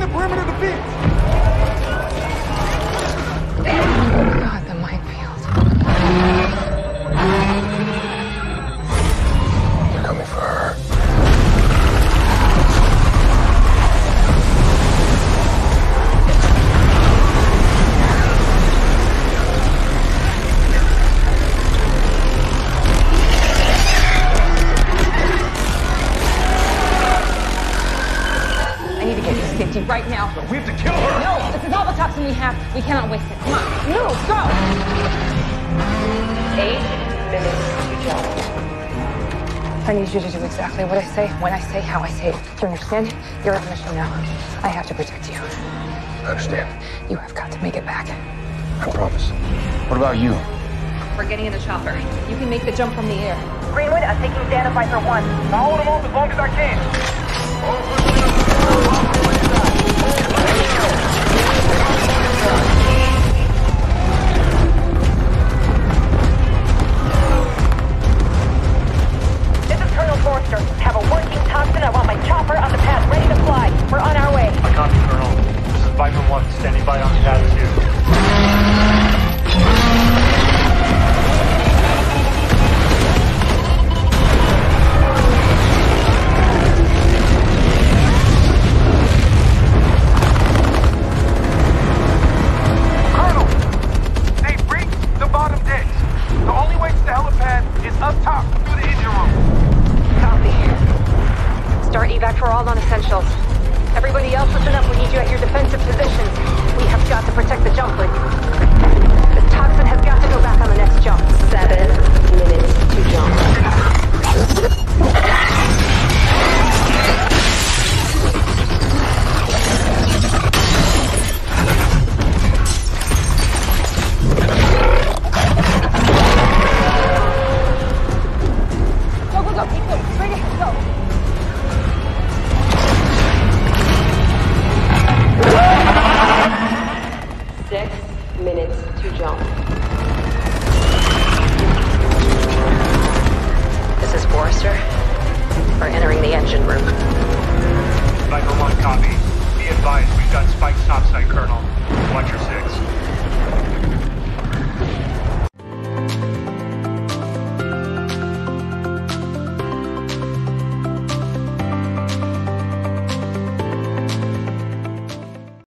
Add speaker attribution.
Speaker 1: the perimeter defense. Right now.
Speaker 2: We have to kill her!
Speaker 1: No, this is all the toxin we have. We cannot waste it. Come on, move, go!
Speaker 3: Eight minutes to jump.
Speaker 1: I need you to do exactly what I say, when I say, how I say it. Do you understand? You're on mission now. I have to protect you.
Speaker 2: I understand.
Speaker 1: You have got to make it back.
Speaker 2: I promise. What about you?
Speaker 1: We're getting in the chopper. You can make the jump from the air.
Speaker 4: Greenwood, I'm taking Dan to Viper 1.
Speaker 5: I'll hold him off as long as I can.
Speaker 4: The
Speaker 5: only way to the helipad is up top through the engine room.
Speaker 4: Copy. Start evac for all non-essentials. Everybody else, listen up. We need you at your defensive positions. We have got to protect the.
Speaker 5: Viper 1, copy. Be got spikes topside, Colonel. Watch your.